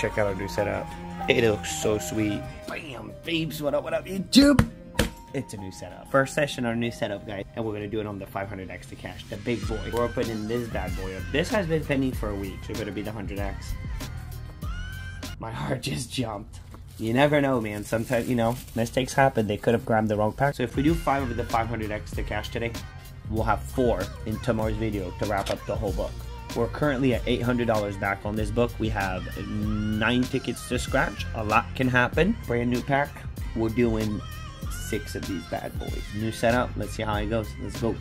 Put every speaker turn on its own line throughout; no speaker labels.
check out our new setup. It looks so sweet. Bam, babes, what up, what up, YouTube? It's a new setup. First session, our new setup, guys. And we're gonna do it on the 500X the cash, the big boy. We're opening this bad boy up. This has been pending for a week, so it better be the 100X. My heart just jumped. You never know, man. Sometimes, you know, mistakes happen. They could have grabbed the wrong pack. So if we do five of the 500X the cash today, we'll have four in tomorrow's video to wrap up the whole book. We're currently at $800 back on this book. We have nine tickets to scratch. A lot can happen. Brand new pack. We're doing six of these bad boys. New setup. Let's see how it goes. Let's go.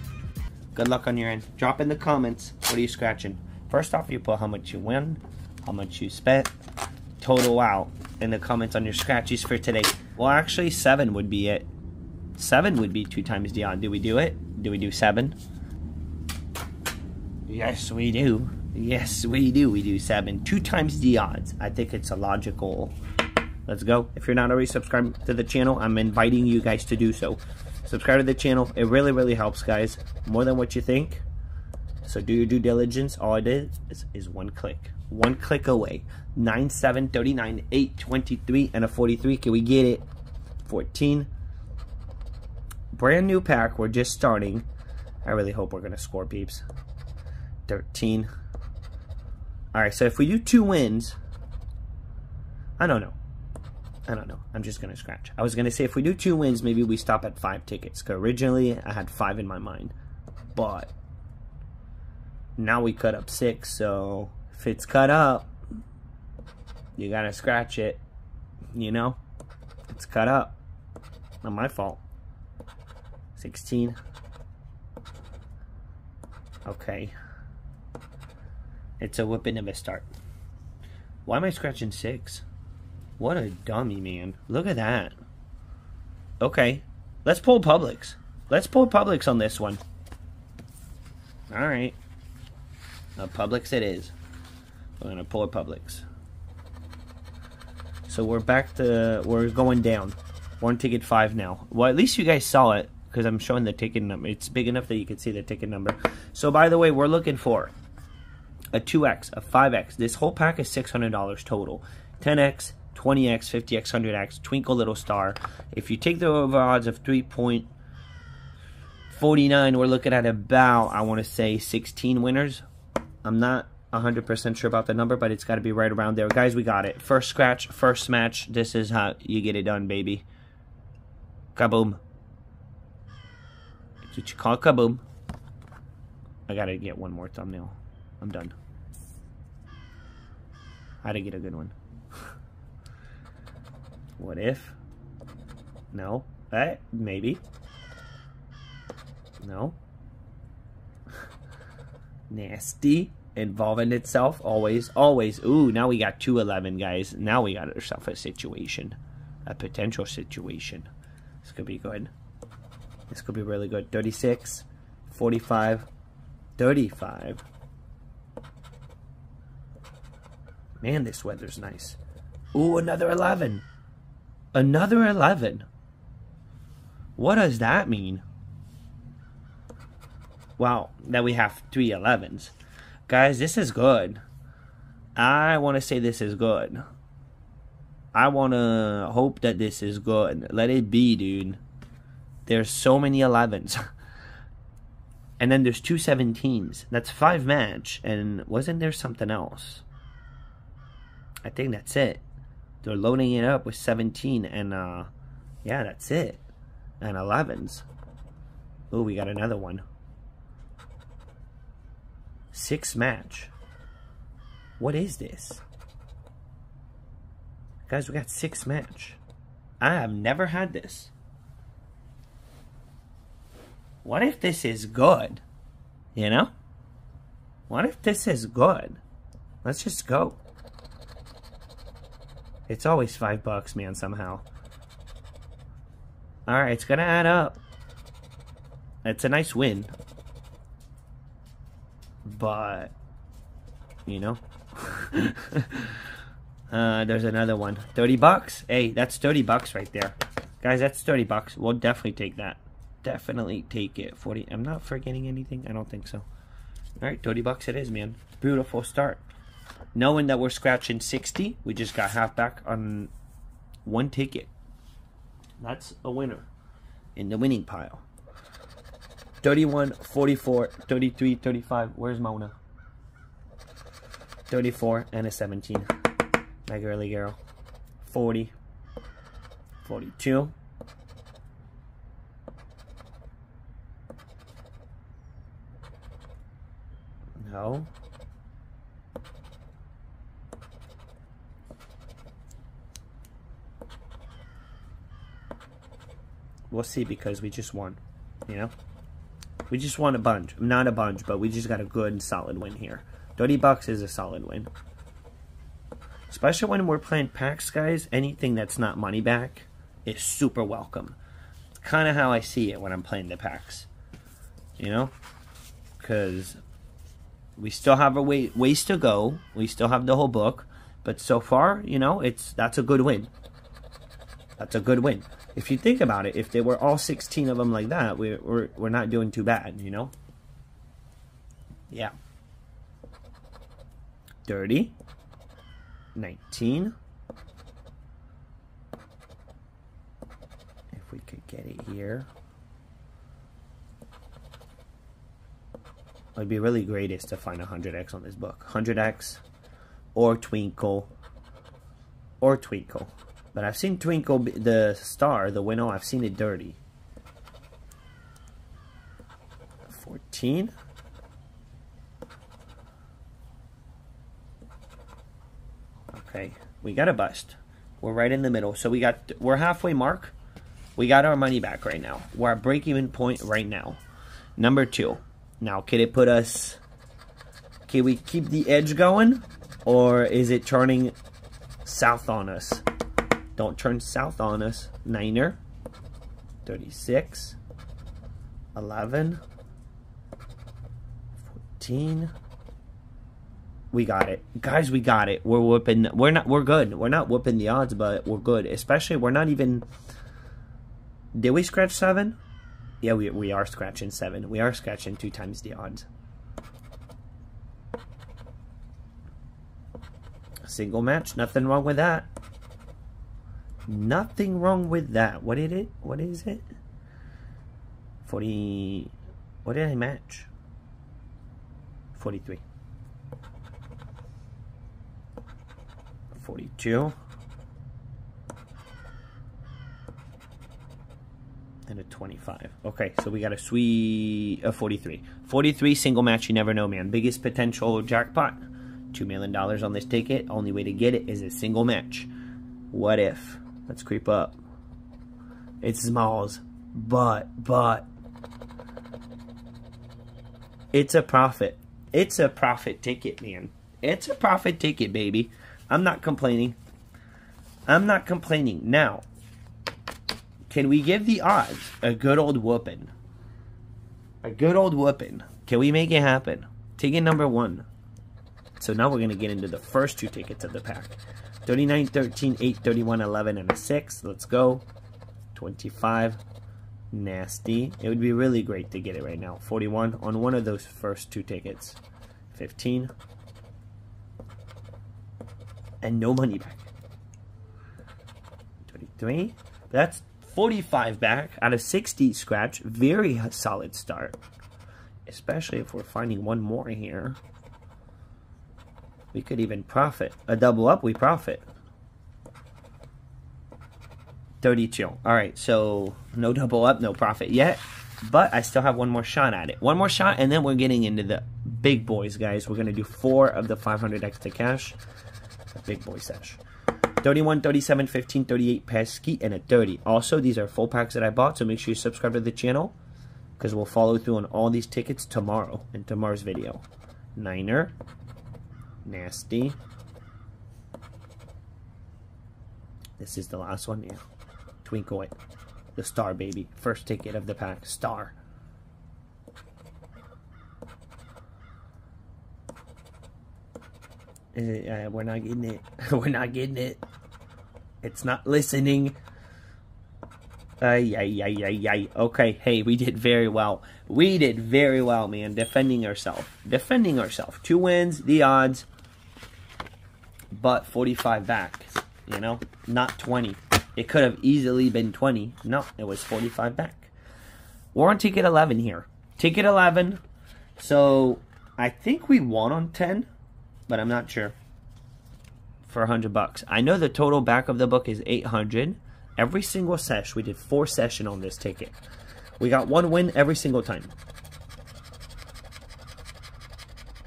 Good luck on your end. Drop in the comments. What are you scratching? First off, you put how much you win, how much you spent, total out in the comments on your scratchies for today. Well, actually, seven would be it. Seven would be two times Dion. Do we do it? Do we do seven? Yes, we do. Yes, we do. We do seven. Two times the odds. I think it's a logical. Let's go. If you're not already subscribed to the channel, I'm inviting you guys to do so. Subscribe to the channel. It really, really helps, guys. More than what you think. So do your due diligence. All it is is, is one click. One click away. 9, 7, 39, 8, 23, and a 43. Can we get it? 14. Brand new pack. We're just starting. I really hope we're going to score, peeps. 13. Alright, so if we do two wins, I don't know. I don't know. I'm just going to scratch. I was going to say if we do two wins, maybe we stop at five tickets. Because originally I had five in my mind. But now we cut up six, so if it's cut up, you got to scratch it. You know? It's cut up. Not my fault. 16. Okay. It's a whipping of a start. Why am I scratching six? What a dummy, man. Look at that. Okay. Let's pull Publix. Let's pull Publix on this one. Alright. A Publix it is. We're gonna pull a Publix. So we're back to we're going down. One ticket five now. Well, at least you guys saw it because I'm showing the ticket number. It's big enough that you can see the ticket number. So by the way, we're looking for a 2x, a 5x. This whole pack is $600 total. 10x, 20x, 50x, 100x, Twinkle Little Star. If you take the over odds of 3.49, we're looking at about, I want to say, 16 winners. I'm not 100% sure about the number, but it's got to be right around there. Guys, we got it. First scratch, first match. This is how you get it done, baby. Kaboom. What you call kaboom. I got to get one more thumbnail. I'm done. How to get a good one. what if? No. Eh, maybe. No. Nasty. Involving itself. Always. Always. Ooh, now we got 211, guys. Now we got ourselves a situation. A potential situation. This could be good. This could be really good. 36. 45. 35. Man, this weather's nice. Ooh, another 11. Another 11. What does that mean? Wow, that we have three 11s. Guys, this is good. I want to say this is good. I want to hope that this is good. Let it be, dude. There's so many 11s. and then there's two 17s. That's five match. And wasn't there something else? I think that's it. They're loading it up with 17 and uh yeah, that's it. And 11s. Oh, we got another one. Six match. What is this? Guys, we got six match. I have never had this. What if this is good? You know? What if this is good? Let's just go. It's always five bucks, man, somehow. Alright, it's gonna add up. It's a nice win. But, you know. uh, there's another one. 30 bucks? Hey, that's 30 bucks right there. Guys, that's 30 bucks. We'll definitely take that. Definitely take it. 40. I'm not forgetting anything. I don't think so. Alright, 30 bucks it is, man. Beautiful start. Knowing that we're scratching 60, we just got half back on one ticket. That's a winner in the winning pile. 31, 44, 33, 35. Where's Mona? 34 and a 17. My girly girl. 40. 42. No. We'll see because we just won, you know? We just won a bunch. Not a bunch, but we just got a good solid win here. 30 bucks is a solid win. Especially when we're playing packs, guys, anything that's not money back is super welcome. It's kind of how I see it when I'm playing the packs. You know? Because we still have a way, ways to go. We still have the whole book. But so far, you know, it's that's a good win. That's a good win if you think about it, if they were all 16 of them like that, we're, we're, we're not doing too bad, you know? Yeah. 30. 19. If we could get it here. It would be really great is to find 100x on this book. 100x or Twinkle or Twinkle. But I've seen Twinkle, the star, the winnow, I've seen it dirty. 14. Okay, we got a bust. We're right in the middle. So we got, we're halfway mark. We got our money back right now. We're at break-even point right now. Number two. Now, can it put us, can we keep the edge going? Or is it turning south on us? Don't turn south on us. Niner. 36. 11. 14. We got it. Guys, we got it. We're whooping. We're not, we're good. We're not whooping the odds, but we're good. Especially, we're not even, did we scratch seven? Yeah, we, we are scratching seven. We are scratching two times the odds. Single match, nothing wrong with that. Nothing wrong with that. What is it? What is it? 40... What did I match? 43. 42. And a 25. Okay, so we got a sweet... A 43. 43 single match, you never know, man. Biggest potential jackpot. $2 million on this ticket. Only way to get it is a single match. What if? Let's creep up. It's smalls. But, but. It's a profit. It's a profit ticket, man. It's a profit ticket, baby. I'm not complaining. I'm not complaining. Now, can we give the odds a good old whooping? A good old whooping. Can we make it happen? Ticket number one. So now we're going to get into the first two tickets of the pack. 39, 13, 8, 31, 11, and a 6. Let's go. 25. Nasty. It would be really great to get it right now. 41 on one of those first two tickets. 15. And no money back. 23. That's 45 back out of 60 scratch. Very solid start. Especially if we're finding one more here. We could even profit. A double up, we profit. 32. All right, so no double up, no profit yet. But I still have one more shot at it. One more shot, and then we're getting into the big boys, guys. We're going to do four of the 500X the cash. A big boy sesh. 31, 37, 15, 38 pesky, and a 30. Also, these are full packs that I bought, so make sure you subscribe to the channel because we'll follow through on all these tickets tomorrow in tomorrow's video. Niner, Nasty. This is the last one, yeah. Twinkle it. The star, baby. First ticket of the pack. Star. Uh, we're not getting it. we're not getting it. It's not listening. Ay, ay, ay, ay, ay. Okay, hey, we did very well. We did very well, man. Defending ourselves. Defending ourselves. Two wins, the odds. But 45 back, you know, not 20. It could have easily been 20. No, it was 45 back. We're on ticket 11 here. Ticket 11. So I think we won on 10, but I'm not sure. For 100 bucks. I know the total back of the book is 800. Every single sesh, we did four session on this ticket. We got one win every single time.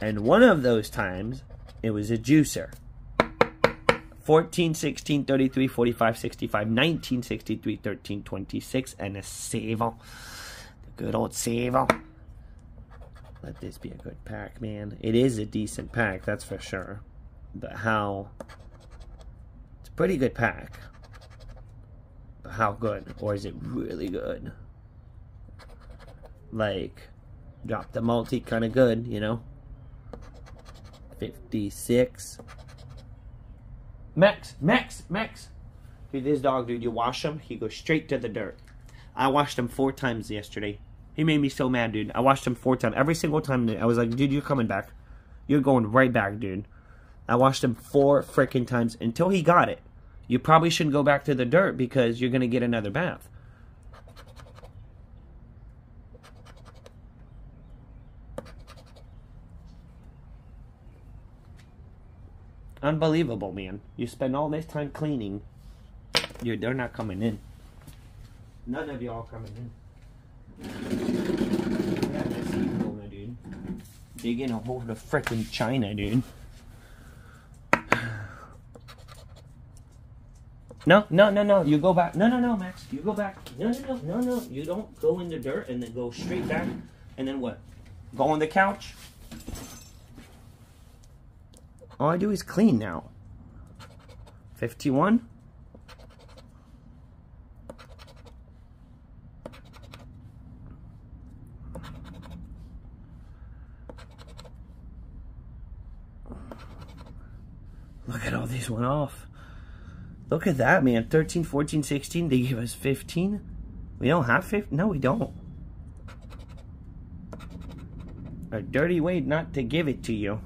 And one of those times, it was a juicer. 14, 16, 33, 45, 65, 19, 63, 13, 26, and a saver. The good old saver. Let this be a good pack, man. It is a decent pack, that's for sure. But how... It's a pretty good pack. But how good? Or is it really good? Like, drop the multi kind of good, you know? 56. Max, Max, Max. Dude, this dog, dude, you wash him, he goes straight to the dirt. I washed him four times yesterday. He made me so mad, dude. I washed him four times. Every single time, I was like, dude, you're coming back. You're going right back, dude. I washed him four freaking times until he got it. You probably shouldn't go back to the dirt because you're going to get another bath. Unbelievable, man. You spend all this time cleaning. You're, they're not coming in. None of y'all coming in. That's dude. Digging a hole to frickin' China, dude. No, no, no, no. You go back. No, no, no, Max. You go back. No, no, no, no, no. You don't go in the dirt and then go straight back. And then what? Go on the couch? All I do is clean now. 51. Look at all these went off. Look at that, man. 13, 14, 16. They give us 15. We don't have 15. No, we don't. A dirty way not to give it to you.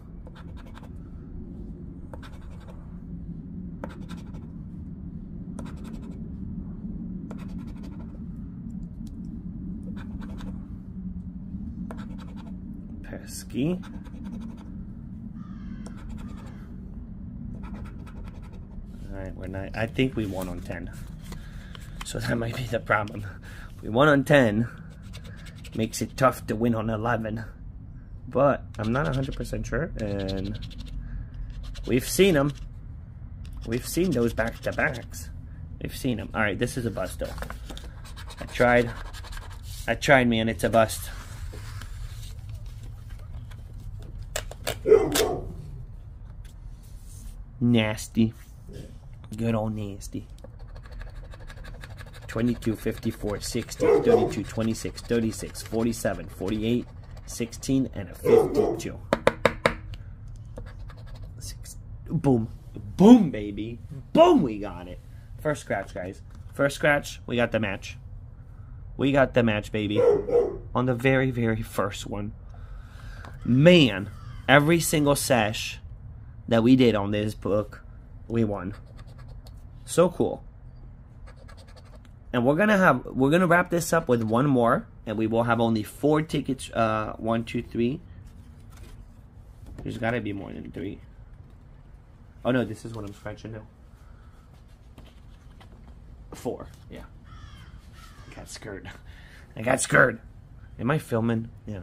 Alright, we're not. I think we won on 10. So that might be the problem. We won on 10. Makes it tough to win on 11. But I'm not 100% sure. And we've seen them. We've seen those back to backs. We've seen them. Alright, this is a bust though. I tried. I tried, man. It's a bust. Nasty. Good old nasty. 22, 54, 60, 32, 26, 36, 47, 48, 16, and a 52. Six, boom. Boom, baby. Boom, we got it. First scratch, guys. First scratch, we got the match. We got the match, baby. On the very, very first one. Man, every single sesh that we did on this book, we won. So cool. And we're gonna have we're gonna wrap this up with one more, and we will have only four tickets. Uh, one, two, three. There's gotta be more than three. Oh no, this is what I'm scratching now. Four, yeah. I got scared. I got scared. Am I filming? Yeah.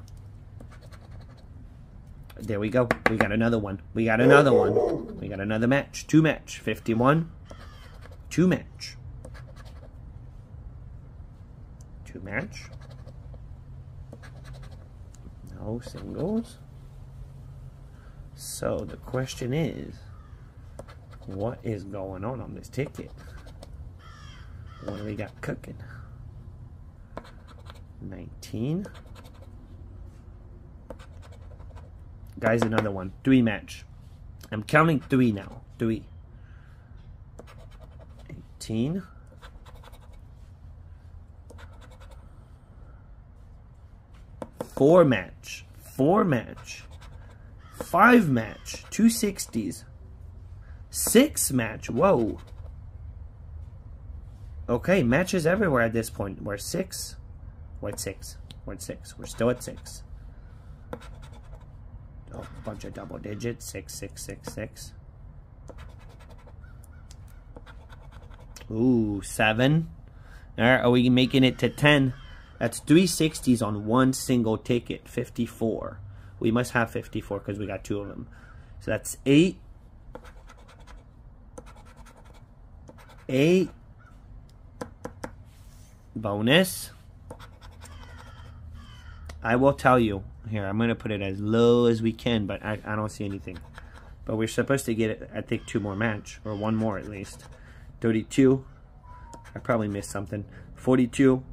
There we go. We got another one. We got another one. We got another match. Two match. 51. Two match. Two match. No singles. So the question is, what is going on on this ticket? What do we got cooking? 19. Guys, another one. Three match. I'm counting three now. Three. 18. Four match. Four match. Five match. Two sixties. Six match. Whoa. Okay, matches everywhere at this point. We're six. We're at six. We're at six. We're still at six. Oh, bunch of double digits. Six, six, six, six. Ooh, seven. All right, are we making it to 10? That's 360s on one single ticket. 54. We must have 54 because we got two of them. So that's eight. Eight. Bonus. I will tell you. Here, I'm going to put it as low as we can, but I, I don't see anything. But we're supposed to get, I think, two more match. Or one more, at least. 32. I probably missed something. 42.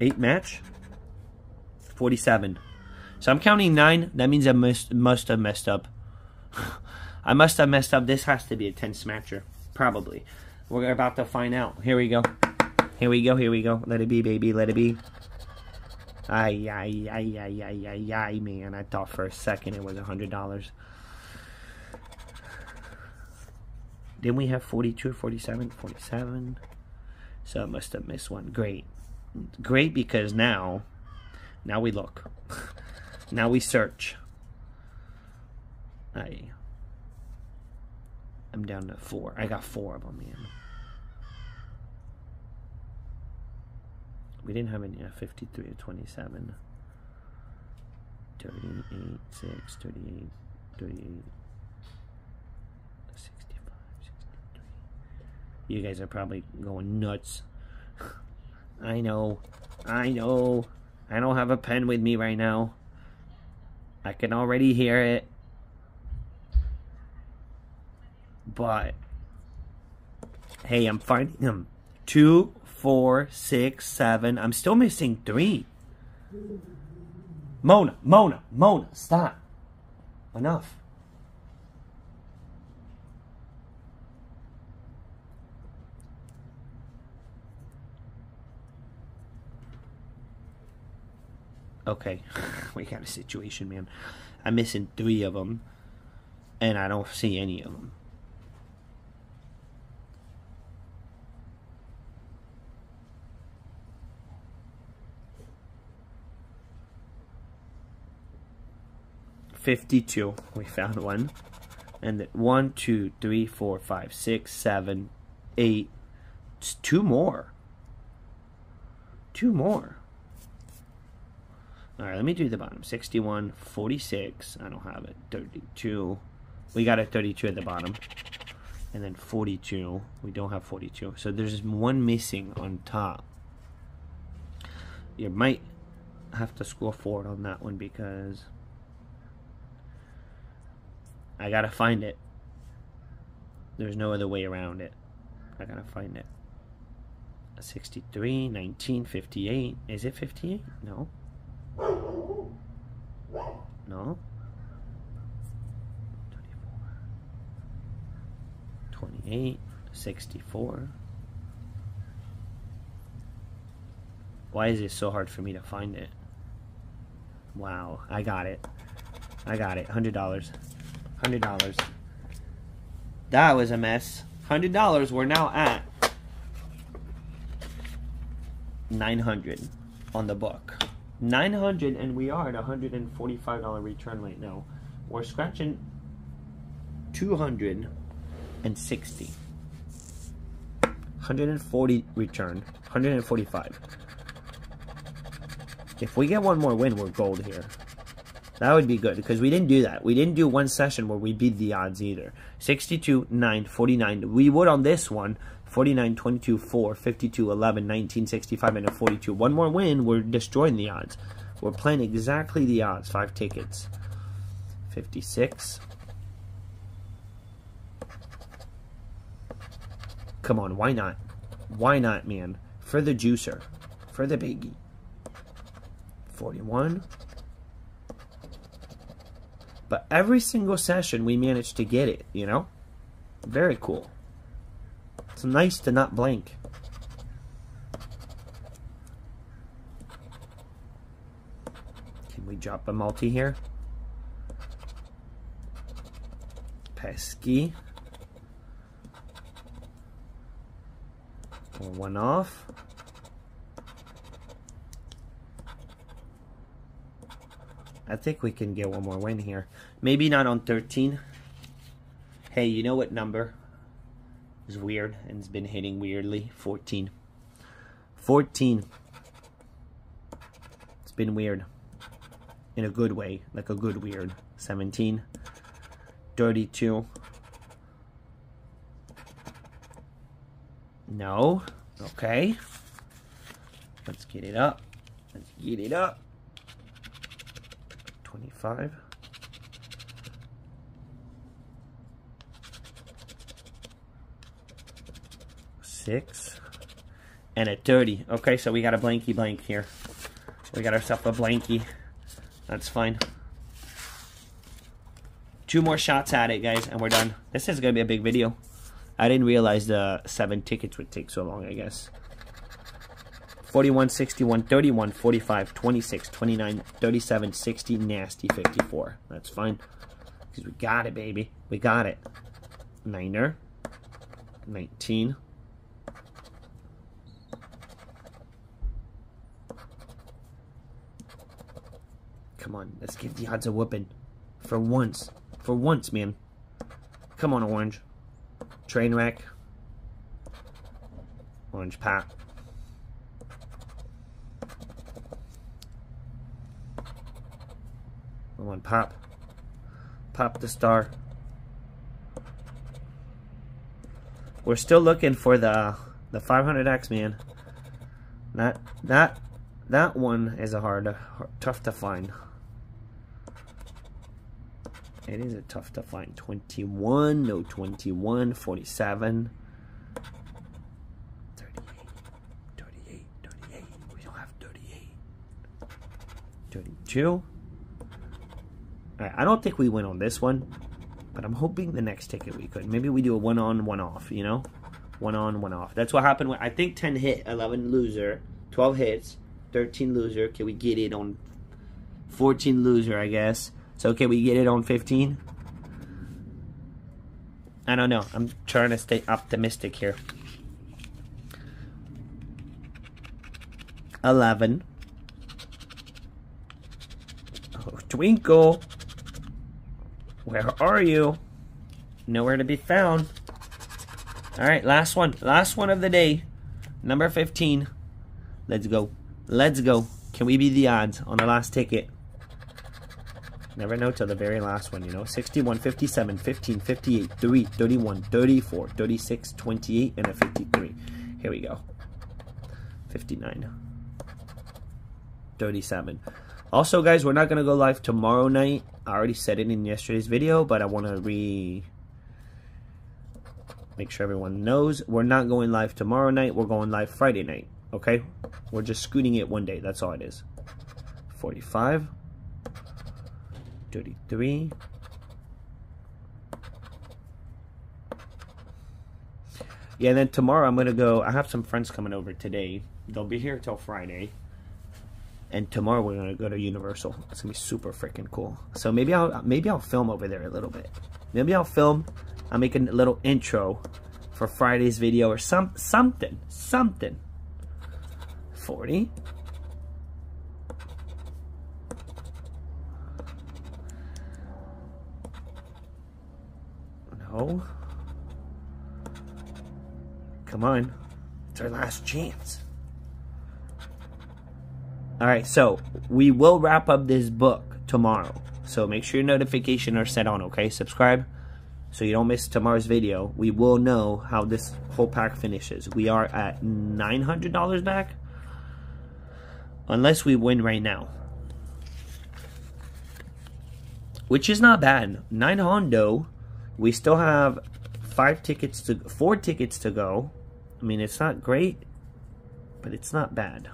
8 match. 47. So I'm counting 9. That means I must, must have messed up. I must have messed up. This has to be a 10 smatcher. Probably. We're about to find out. Here we go. Here we go. Here we go. Let it be, baby. Let it be. Ay, ay, ay, ay, ay, ay, ay, man. I thought for a second it was a $100. Didn't we have 42 47? 47. So I must have missed one. Great. Great because now, now we look. now we search. I, I'm down to four. I got four of them, man. We didn't have any uh, 53 or 27. 38, 6, 38, 38. 65, 63. You guys are probably going nuts. I know. I know. I don't have a pen with me right now. I can already hear it. But, hey, I'm finding them. Two, four, six, seven. I'm still missing three. Mona, Mona, Mona, stop. Enough. Okay, we got a situation, man. I'm missing three of them, and I don't see any of them. Fifty-two. We found one, and one, two, three, four, five, six, seven, eight. It's two more. Two more. All right, let me do the bottom. 61, 46. I don't have it. 32. We got a 32 at the bottom. And then 42. We don't have 42. So there's one missing on top. You might have to score forward on that one because I gotta find it. There's no other way around it. I gotta find it. 63, 19, 58. Is it 58? No. No? 24. 28. 64. Why is it so hard for me to find it? Wow, I got it. I got it. $100. $100. That was a mess. $100 we're now at 900 on the book. 900 and we are at $145 return right now. We're scratching 260. 140 return, 145. If we get one more win, we're gold here. That would be good because we didn't do that. We didn't do one session where we beat the odds either. 62, 9, 49. We would on this one 49, 22, 4, 52, 11, 19, 65, and a 42. One more win, we're destroying the odds. We're playing exactly the odds. Five tickets. 56. Come on, why not? Why not, man? For the juicer. For the biggie. 41. But every single session, we managed to get it, you know? Very cool. It's nice to not blink. Can we drop a multi here? Pesky. One off. I think we can get one more win here. Maybe not on 13. Hey, you know what number is weird and has been hitting weirdly? 14. 14. It's been weird. In a good way. Like a good weird. 17. 32. No. Okay. Let's get it up. Let's get it up. 25. Six. And a 30. Okay, so we got a blanky blank here. We got ourselves a blanky. That's fine. Two more shots at it, guys, and we're done. This is going to be a big video. I didn't realize the seven tickets would take so long, I guess. 41, 61, 31, 45, 26, 29, 37, 60, nasty 54. That's fine. Because we got it, baby. We got it. Niner. 19. Come on, let's give the odds a whooping. For once. For once, man. Come on, Orange. Train wreck. Orange Pat. Come on, pop. Pop the star. We're still looking for the the 500X, man. That that that one is a hard, hard tough to find. It is a tough to find. 21, no 21, 47. 38, 38, 38. We don't have 38. 32. Alright, I don't think we win on this one. But I'm hoping the next ticket we could. Maybe we do a one on, one off, you know? One on, one off. That's what happened when I think 10 hit, 11 loser, 12 hits, 13 loser. Can we get it on 14 loser, I guess? So can we get it on 15? I don't know. I'm trying to stay optimistic here. 11. Oh, Twinkle. Where are you? Nowhere to be found. Alright, last one. Last one of the day. Number 15. Let's go. Let's go. Can we beat the odds on the last ticket? Never know till the very last one, you know. 61, 57, 15, 58, 3, 31, 34, 36, 28, and a 53. Here we go. 59. 37. Also, guys, we're not going to go live tomorrow night. I already said it in yesterday's video, but I want to re... Make sure everyone knows. We're not going live tomorrow night. We're going live Friday night. Okay? We're just scooting it one day. That's all it is. 45. 33. Yeah, and then tomorrow I'm to go. I have some friends coming over today. They'll be here till Friday. And tomorrow we're to go to Universal. It's to be super freaking cool. So maybe I'll maybe I'll film over there a little bit. Maybe I'll film. I'll make a little intro for Friday's video or some something. Something. 40. No. Come on. It's our last chance. Alright, so we will wrap up this book tomorrow. So make sure your notifications are set on, okay? Subscribe so you don't miss tomorrow's video. We will know how this whole pack finishes. We are at $900 back. Unless we win right now. Which is not bad. 9 Hondo we still have five tickets to four tickets to go. I mean, it's not great, but it's not bad.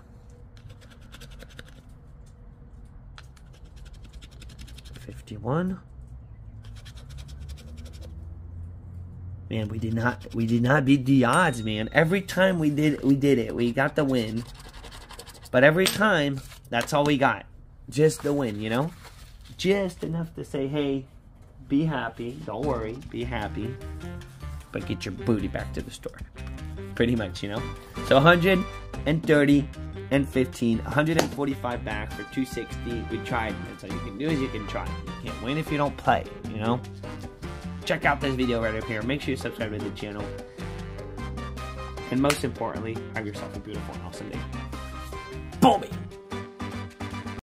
Fifty-one. Man, we did not we did not beat the odds, man. Every time we did we did it. We got the win. But every time, that's all we got. Just the win, you know? Just enough to say, hey, be happy. Don't worry. Be happy. But get your booty back to the store. pretty much, you know. So 130 and 15, 145 back for 260. We tried. That's all you can do is you can try. You can't win if you don't play, you know. Check out this video right up here. Make sure you subscribe to the channel. And most importantly, have yourself a beautiful and awesome day. Boom!